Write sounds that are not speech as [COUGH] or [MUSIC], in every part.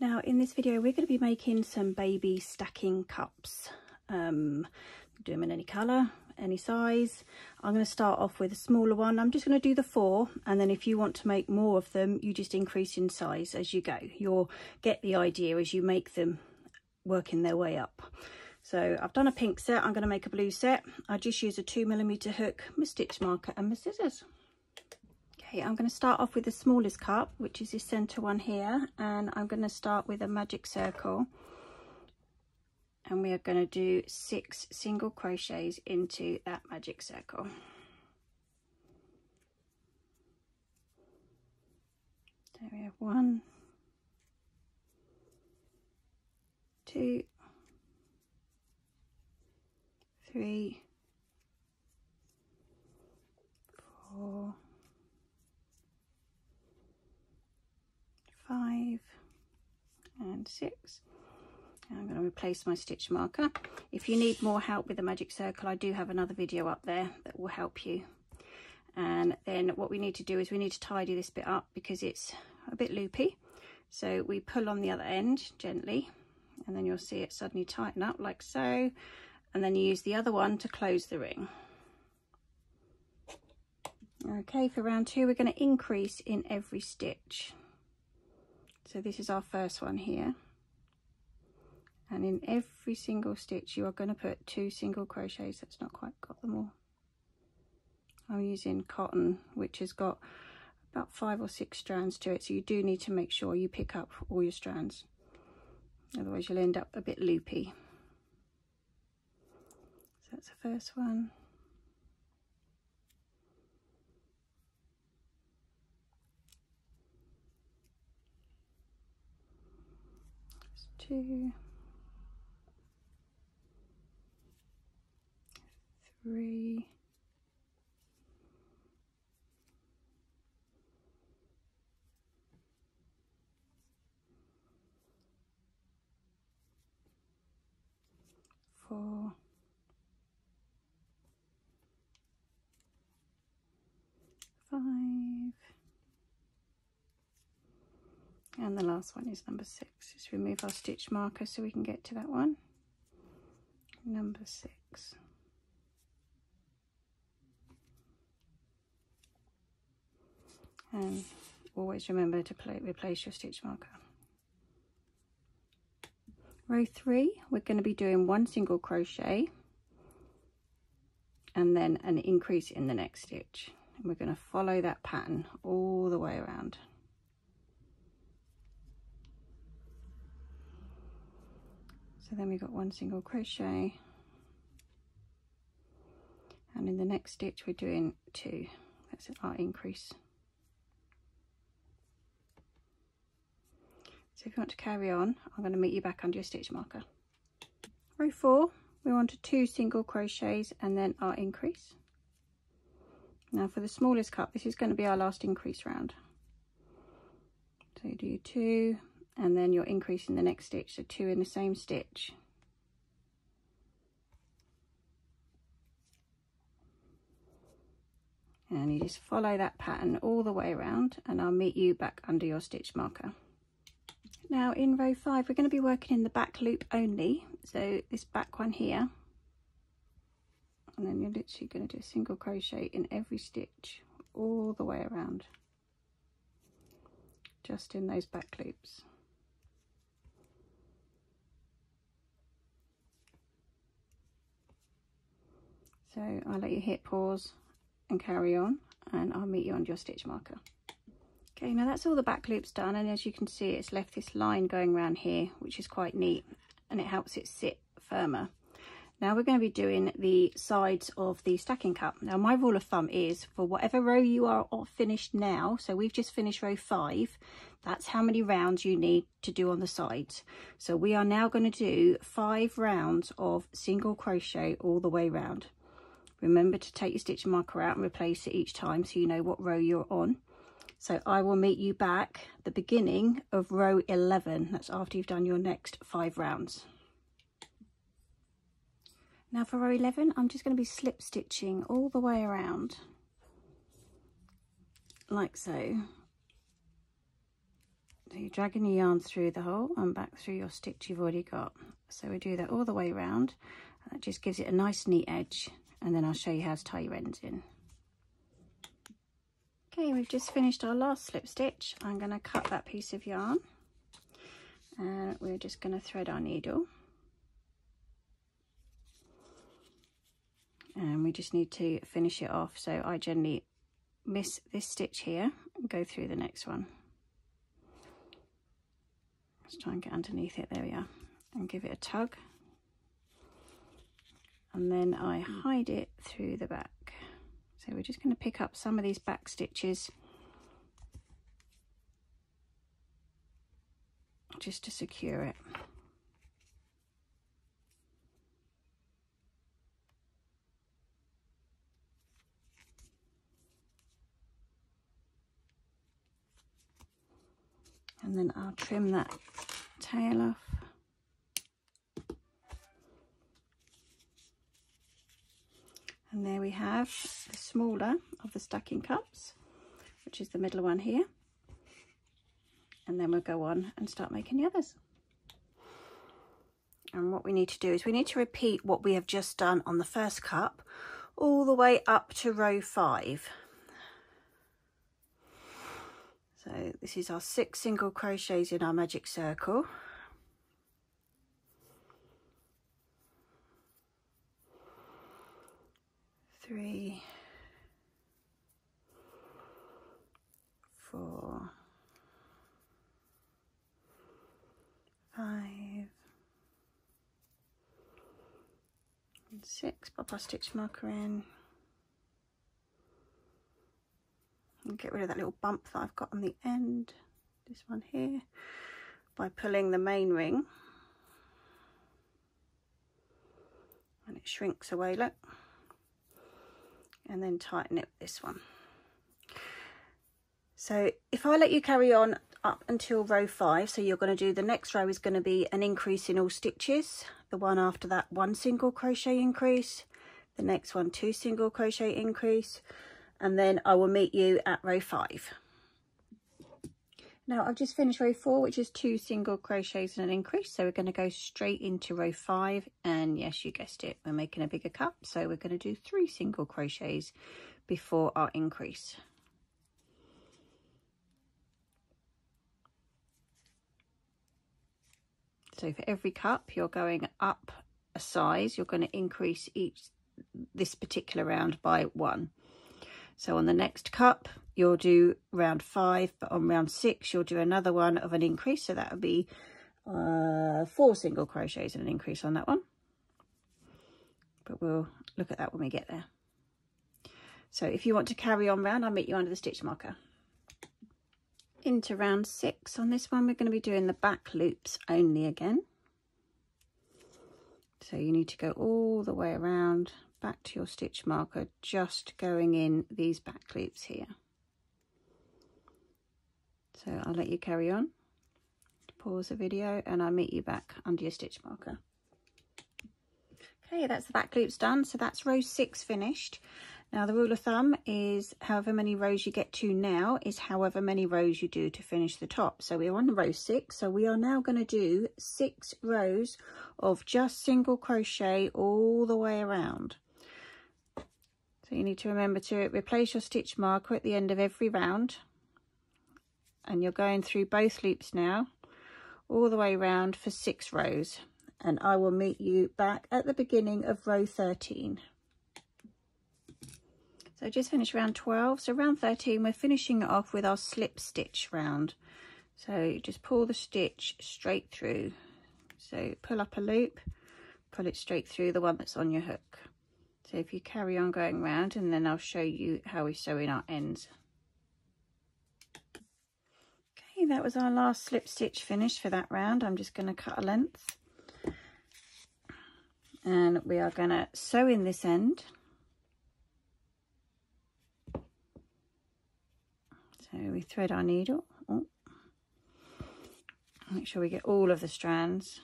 Now in this video we're going to be making some baby stacking cups. Um, do them in any colour, any size. I'm going to start off with a smaller one. I'm just going to do the four and then if you want to make more of them you just increase in size as you go. You'll get the idea as you make them working their way up. So I've done a pink set, I'm going to make a blue set. I just use a two millimeter hook, my stitch marker and my scissors. Okay, I'm going to start off with the smallest cup, which is this centre one here, and I'm going to start with a magic circle. And we are going to do six single crochets into that magic circle. There we have one, two, three, four, five and six. I'm going to replace my stitch marker. If you need more help with the magic circle I do have another video up there that will help you. And then what we need to do is we need to tidy this bit up because it's a bit loopy. So we pull on the other end gently and then you'll see it suddenly tighten up like so. And then you use the other one to close the ring. Okay for round two we're going to increase in every stitch so this is our first one here. And in every single stitch you are going to put two single crochets. That's not quite got them all. I'm using cotton which has got about five or six strands to it. So you do need to make sure you pick up all your strands. Otherwise you'll end up a bit loopy. So that's the first one two, three, four, five, and the last one is number six. Just remove our stitch marker so we can get to that one. Number six. And always remember to replace your stitch marker. Row three we're going to be doing one single crochet and then an increase in the next stitch. And we're going to follow that pattern all the way around so then we've got one single crochet. And in the next stitch we're doing two. That's our increase. So if you want to carry on I'm going to meet you back under your stitch marker. Row four we want to two single crochets and then our increase. Now for the smallest cup this is going to be our last increase round. So you do two and then you're increasing the next stitch so two in the same stitch. And you just follow that pattern all the way around and I'll meet you back under your stitch marker. Now in row five we're going to be working in the back loop only. So this back one here. And then you're literally going to do a single crochet in every stitch all the way around. Just in those back loops So I'll let you hit pause and carry on and I'll meet you on your stitch marker. Okay, now that's all the back loops done and as you can see it's left this line going around here which is quite neat and it helps it sit firmer. Now we're going to be doing the sides of the stacking cup. Now my rule of thumb is for whatever row you are finished now, so we've just finished row five, that's how many rounds you need to do on the sides. So we are now going to do five rounds of single crochet all the way round. Remember to take your stitch marker out and replace it each time so you know what row you're on. So I will meet you back the beginning of row 11. That's after you've done your next five rounds. Now for row 11, I'm just going to be slip stitching all the way around like so. So you're dragging your yarn through the hole and back through your stitch you've already got. So we do that all the way around. That just gives it a nice neat edge and then I'll show you how to tie your ends in. Okay, we've just finished our last slip stitch. I'm going to cut that piece of yarn and we're just going to thread our needle. And we just need to finish it off. So I generally miss this stitch here and go through the next one. Let's try and get underneath it. There we are. And give it a tug. And then I mm. hide it through the back. So we're just going to pick up some of these back stitches just to secure it. And then I'll trim that tail off. And there we have the smaller of the stacking cups, which is the middle one here. And then we'll go on and start making the others. And what we need to do is we need to repeat what we have just done on the first cup all the way up to row five. So this is our six single crochets in our magic circle. Three, four, five, six. Pop our stitch marker in. And get rid of that little bump that I've got on the end, this one here, by pulling the main ring. And it shrinks away, look and then tighten it with this one. So if I let you carry on up until row five, so you're going to do the next row is going to be an increase in all stitches. The one after that, one single crochet increase. The next one, two single crochet increase. And then I will meet you at row five. Now I've just finished row four, which is two single crochets and an increase. So we're going to go straight into row five. And yes, you guessed it, we're making a bigger cup. So we're going to do three single crochets before our increase. So for every cup, you're going up a size. You're going to increase each this particular round by one. So on the next cup, you'll do round five, but on round six, you'll do another one of an increase. So that would be uh, four single crochets and an increase on that one. But we'll look at that when we get there. So if you want to carry on round, I'll meet you under the stitch marker. Into round six. On this one, we're going to be doing the back loops only again. So you need to go all the way around back to your stitch marker, just going in these back loops here. So I'll let you carry on, pause the video and I'll meet you back under your stitch marker. Okay, that's the back loops done. So that's row six finished. Now the rule of thumb is however many rows you get to now is however many rows you do to finish the top. So we're on row six. So we are now going to do six rows of just single crochet all the way around. So you need to remember to replace your stitch marker at the end of every round. And you're going through both loops now, all the way around for six rows. And I will meet you back at the beginning of row 13. So just finished round 12. So round 13, we're finishing it off with our slip stitch round. So just pull the stitch straight through. So pull up a loop, pull it straight through the one that's on your hook. So if you carry on going round and then I'll show you how we sew in our ends. That was our last slip stitch finished for that round. I'm just going to cut a length. And we are going to sew in this end. So we thread our needle. Oh. Make sure we get all of the strands.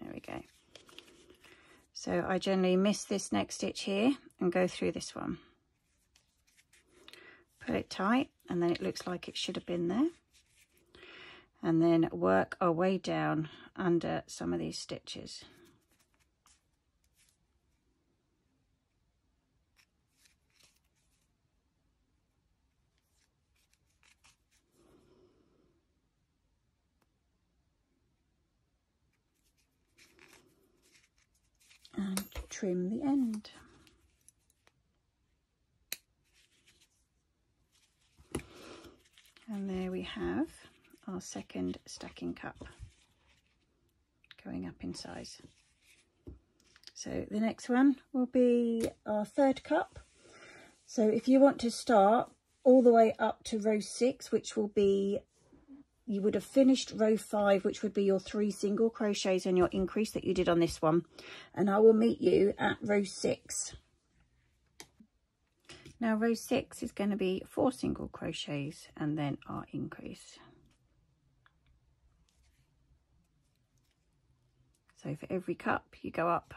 There we go. So I generally miss this next stitch here and go through this one. Put it tight and then it looks like it should have been there. And then work our way down under some of these stitches. and trim the end. And there we have our second stacking cup going up in size. So the next one will be our third cup. So if you want to start all the way up to row six, which will be you would have finished row five, which would be your three single crochets and your increase that you did on this one. And I will meet you at row six. Now row six is going to be four single crochets and then our increase. So for every cup you go up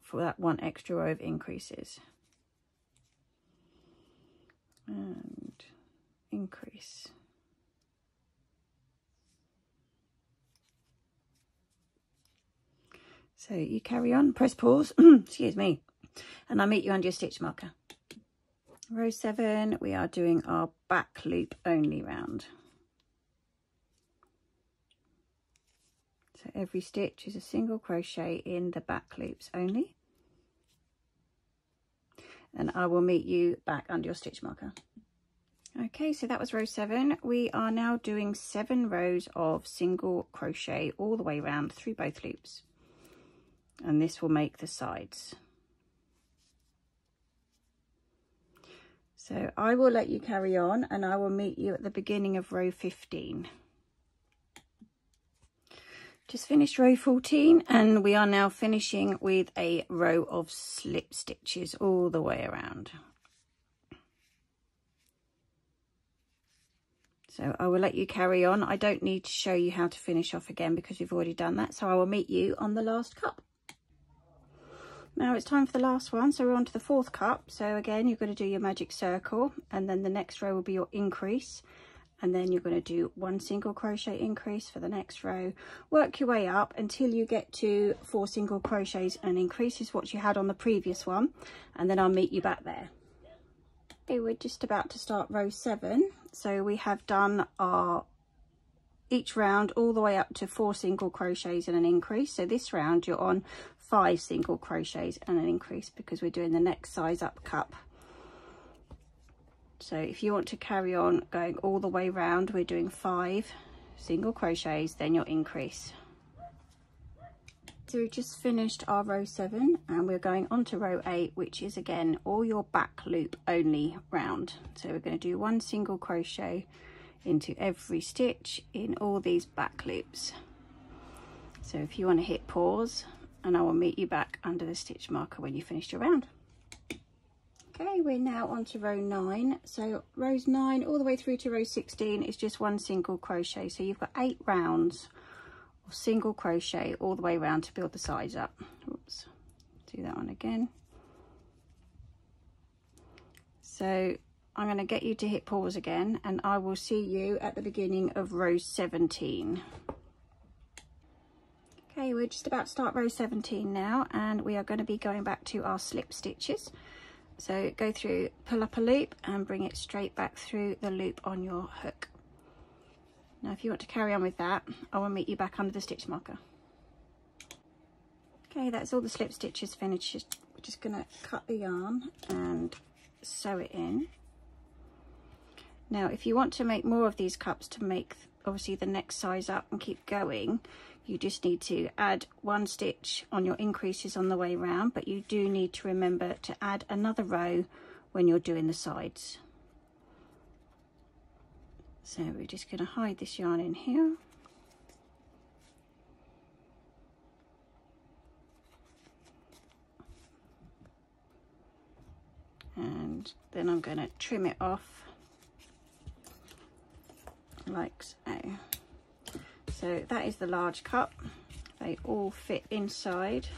for that one extra row of increases. And increase. So you carry on, press pause, [CLEARS THROAT] excuse me, and I'll meet you under your stitch marker. Row seven, we are doing our back loop only round. So every stitch is a single crochet in the back loops only. And I will meet you back under your stitch marker. Okay, so that was row seven. We are now doing seven rows of single crochet all the way around through both loops and this will make the sides. So I will let you carry on and I will meet you at the beginning of row 15. Just finished row 14 and we are now finishing with a row of slip stitches all the way around. So I will let you carry on. I don't need to show you how to finish off again because we've already done that. So I will meet you on the last cup. Now it's time for the last one, so we're on to the fourth cup. So again, you're going to do your magic circle and then the next row will be your increase. And then you're going to do one single crochet increase for the next row. Work your way up until you get to four single crochets and increases what you had on the previous one. And then I'll meet you back there. Okay, we're just about to start row seven. So we have done our each round all the way up to four single crochets and an increase. So this round you're on five single crochets and an increase because we're doing the next size up cup. So if you want to carry on going all the way round we're doing five single crochets then your increase. So we've just finished our row seven and we're going on to row eight which is again all your back loop only round. So we're going to do one single crochet into every stitch in all these back loops so if you want to hit pause and I will meet you back under the stitch marker when you finished your round. Okay, we're now on to row 9. So rows 9 all the way through to row 16 is just one single crochet. So you've got 8 rounds of single crochet all the way around to build the sides up. Oops, do that one again. So I'm going to get you to hit pause again and I will see you at the beginning of row 17. Okay, we're just about to start row 17 now and we are going to be going back to our slip stitches. So go through, pull up a loop and bring it straight back through the loop on your hook. Now if you want to carry on with that, I will meet you back under the stitch marker. Okay, that's all the slip stitches finished. We're just going to cut the yarn and sew it in. Now if you want to make more of these cups to make obviously the next size up and keep going, you just need to add one stitch on your increases on the way round but you do need to remember to add another row when you're doing the sides. So we're just going to hide this yarn in here. And then I'm going to trim it off like so. So that is the large cup. They all fit inside.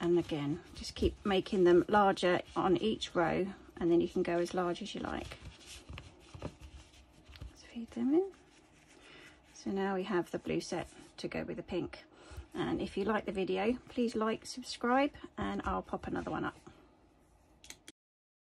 and again just keep making them larger on each row and then you can go as large as you like. Let's feed them in. So now we have the blue set to go with the pink. And if you like the video please like subscribe and I'll pop another one up